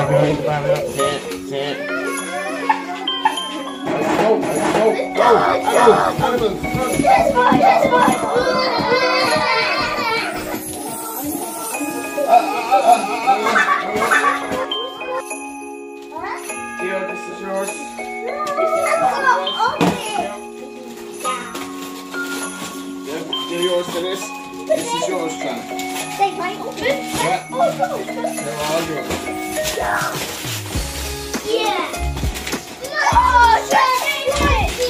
ครับพี่น้องป้าครับเสร็จเสร็จโอ้โอ้โอ้โอ้โอ้ This is yours, Chan. They might open. Yeah. Oh, no, it's good. They're all yours. Yeah. Oh, shit.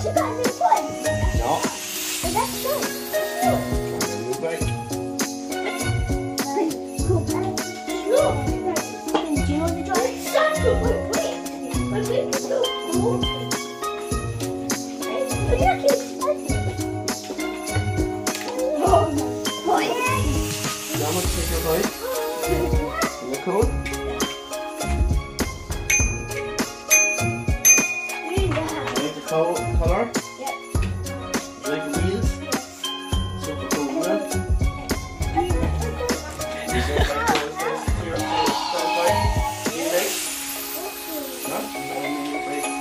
Yes, you got a new toy. Ja, That's good. nu börjar Jag måste försöka ta hit. Den är cool. Like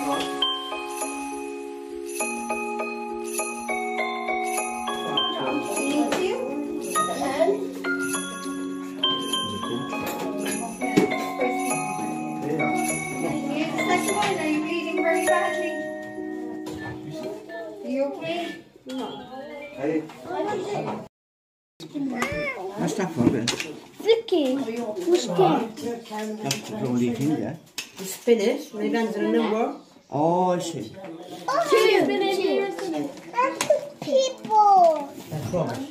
Hej. Vad är Staffan? Vicky, who's that? Jag tror det är kring It's finished. Maybe under the number. Ja, I see. Two. People. That's right.